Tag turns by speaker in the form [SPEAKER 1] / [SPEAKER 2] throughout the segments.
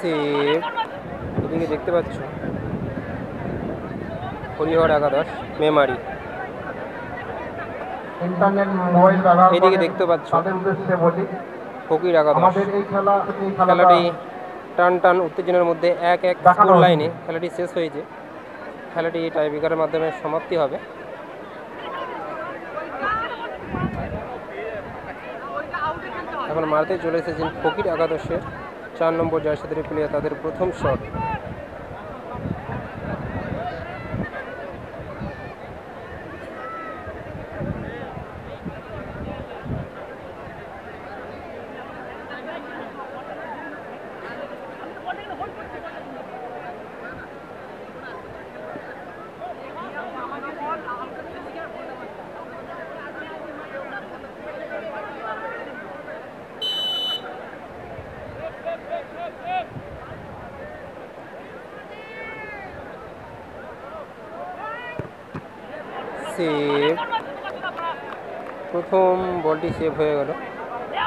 [SPEAKER 1] Save এদিকে দেখতে পাচ্ছ? হরিহর একাদশ মেমারি। এদিকে দেখতে পাচ্ছ। ফকির একাদশ।
[SPEAKER 2] খেলাটি
[SPEAKER 1] টান টান উত্তেজনার মধ্যে এক এক স্কোর লাইনে খেলাটি শেষ হয়েছে। খেলাটি টাইব্রেকারের মাধ্যমে সমাপ্তি হবে। এখন মারতে চলে এসেছেন ফকির একাদশের চার নম্বর জার্সিদের প্লেয়ার তাদের প্রথম শট। সেভ প্রথম বলটি সেভ হয়ে গেল।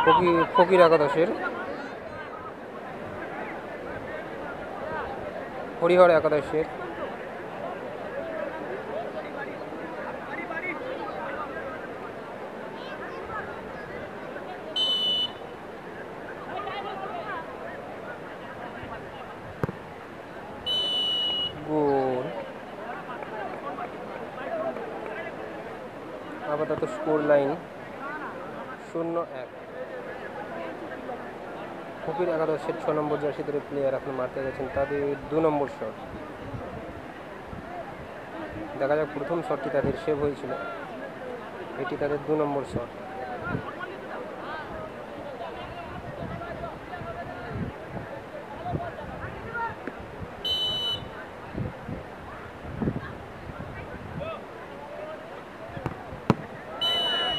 [SPEAKER 1] ফকির ফকির একাদশের। হরিহর একাদশের গোল আপাতত স্কোর লাইন শূন্য এক। ফকির একাদশের ছ নম্বর জার্সি ধরে প্লেয়ার আপনি মারতে গেছেন তাদের দু নম্বর শট দেখা যাক প্রথম শটটি তাদের সেভ হয়েছিল। এটি তাদের দু নম্বর শট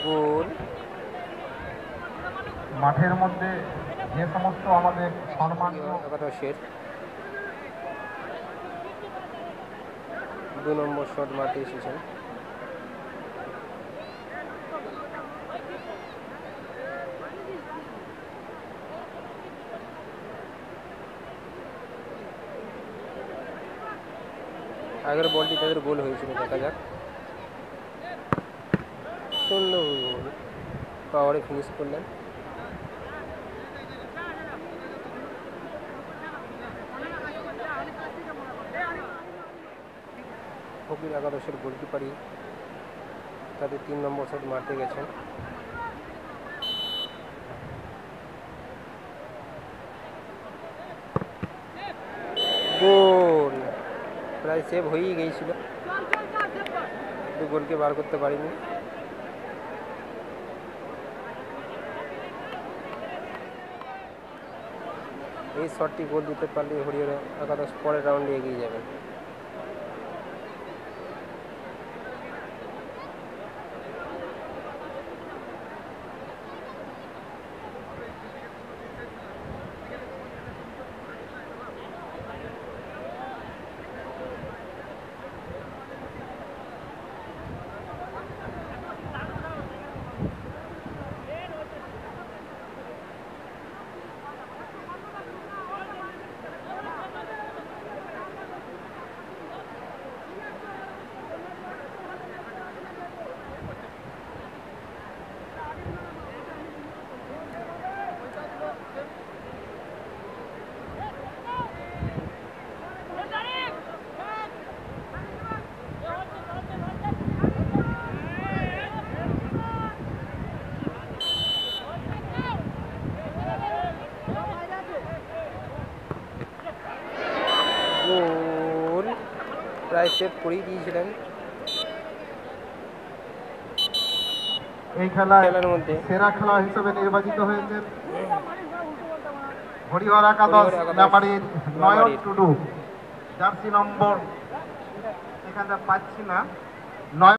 [SPEAKER 1] গোল
[SPEAKER 2] মাঠের মধ্যে যে সমস্ত আমাদের সম্মানীয়
[SPEAKER 1] একাদশের দু নম্বর শট মারতে এসেছেন। আগের বলটি তাদের গোল হয়েছিল, দেখা যাক। সুন্দর পাওয়ারে ফিনিশ করলেন। ফকির একাদশের গোলকিপারই তাদের তিন নম্বর শট মারতে গেছেন। গোল! প্রায় সেভ হয়েই গিয়েছিল। গোলকে বার করতে পারিনি। এই শটটি গোল দিতে পারলে হরিহর একাদশ পরের রাউন্ডে এগিয়ে যাবেন গোল প্রায় সেভ করেই দিয়েছিলেন।
[SPEAKER 2] এই খেলায়
[SPEAKER 1] খেলার মধ্যে।
[SPEAKER 2] সেরা খেলা হিসেবে নির্বাচিত হয়েছে হরিহর একাদশ
[SPEAKER 1] হরিহর একাদশ,
[SPEAKER 2] ব্যাপারীর নয়ন টুডু। জার্সি নম্বর। এখানটা পাচ্ছি না। নয়